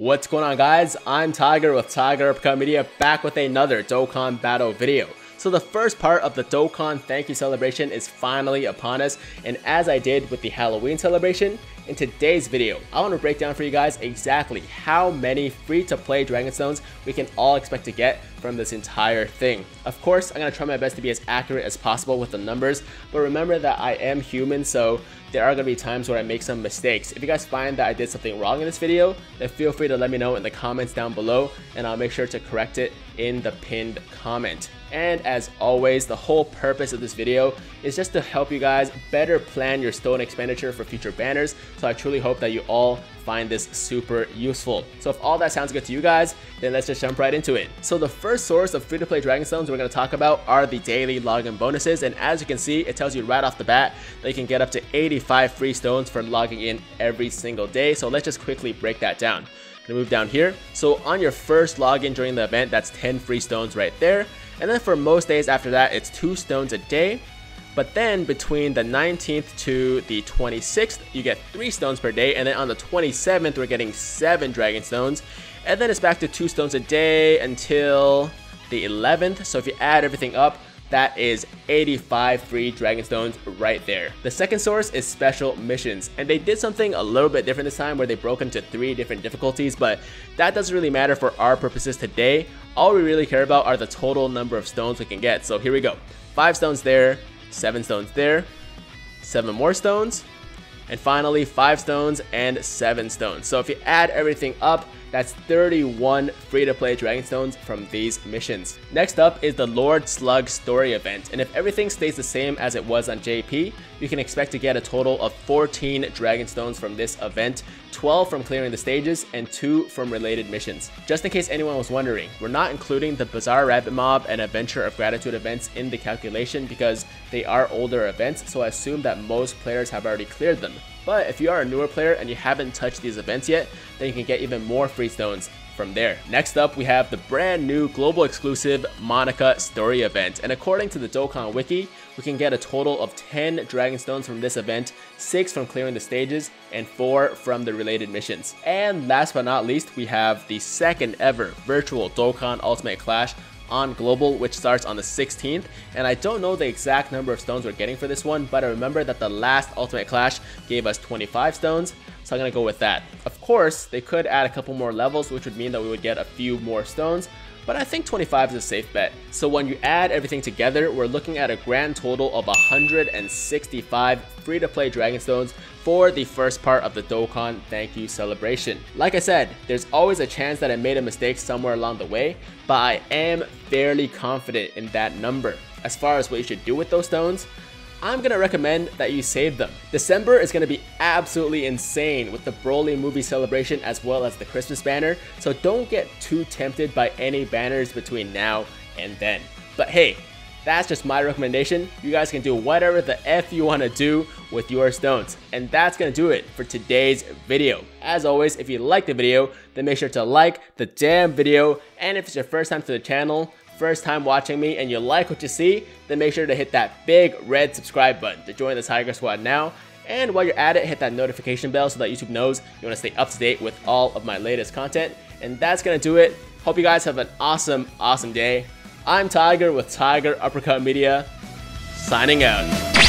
What's going on guys? I'm Tiger with Tiger Uppercut Media back with another Dokkan Battle video. So the first part of the Dokkan thank you celebration is finally upon us and as I did with the Halloween celebration, in today's video, I want to break down for you guys exactly how many free-to-play Dragon Stones we can all expect to get from this entire thing. Of course, I'm going to try my best to be as accurate as possible with the numbers, but remember that I am human, so there are going to be times where I make some mistakes. If you guys find that I did something wrong in this video, then feel free to let me know in the comments down below, and I'll make sure to correct it in the pinned comment. And as always, the whole purpose of this video is just to help you guys better plan your stone expenditure for future banners. So I truly hope that you all find this super useful. So if all that sounds good to you guys, then let's just jump right into it. So the first source of free-to-play Dragon Stones we're going to talk about are the daily login bonuses. And as you can see, it tells you right off the bat that you can get up to 85 free stones for logging in every single day. So let's just quickly break that down. Gonna move down here. So on your first login during the event, that's 10 free stones right there. And then for most days after that, it's 2 stones a day. But then between the 19th to the 26th, you get 3 stones per day. And then on the 27th, we're getting 7 dragon stones. And then it's back to 2 stones a day until the 11th. So if you add everything up, that is 85 free Dragon Stones right there. The second source is Special Missions, and they did something a little bit different this time where they broke into three different difficulties, but that doesn't really matter for our purposes today. All we really care about are the total number of stones we can get. So here we go. 5 stones there, 7 stones there, 7 more stones, and finally 5 stones and 7 stones. So if you add everything up, that's 31 free-to-play Dragon Stones from these missions. Next up is the Lord Slug story event, and if everything stays the same as it was on JP, you can expect to get a total of 14 Dragon Stones from this event, 12 from clearing the stages, and 2 from related missions. Just in case anyone was wondering, we're not including the Bizarre Rabbit Mob and Adventure of Gratitude events in the calculation because they are older events, so I assume that most players have already cleared them. But if you are a newer player and you haven't touched these events yet, then you can get even more free stones from there. Next up, we have the brand new global exclusive Monica story event. And according to the Dokkan Wiki, we can get a total of 10 Dragon Stones from this event, 6 from clearing the stages, and 4 from the related missions. And last but not least, we have the second ever virtual Dokkan Ultimate Clash on Global, which starts on the 16th. And I don't know the exact number of stones we're getting for this one, but I remember that the last Ultimate Clash gave us 25 stones, so I'm gonna go with that. Of course, they could add a couple more levels, which would mean that we would get a few more stones, but I think 25 is a safe bet. So when you add everything together, we're looking at a grand total of 165 free-to-play Dragon Stones for the first part of the Dokkan Thank You celebration. Like I said, there's always a chance that I made a mistake somewhere along the way, but I am fairly confident in that number. As far as what you should do with those stones, I'm gonna recommend that you save them. December is gonna be absolutely insane with the Broly movie celebration as well as the Christmas banner, so don't get too tempted by any banners between now and then. But hey, that's just my recommendation. You guys can do whatever the F you want to do with your stones. And that's going to do it for today's video. As always, if you like the video, then make sure to like the damn video. And if it's your first time to the channel, first time watching me and you like what you see, then make sure to hit that big red subscribe button to join the Tiger Squad now. And while you're at it, hit that notification bell so that YouTube knows you want to stay up to date with all of my latest content. And that's going to do it. Hope you guys have an awesome, awesome day. I'm Tiger with Tiger Uppercut Media, signing out.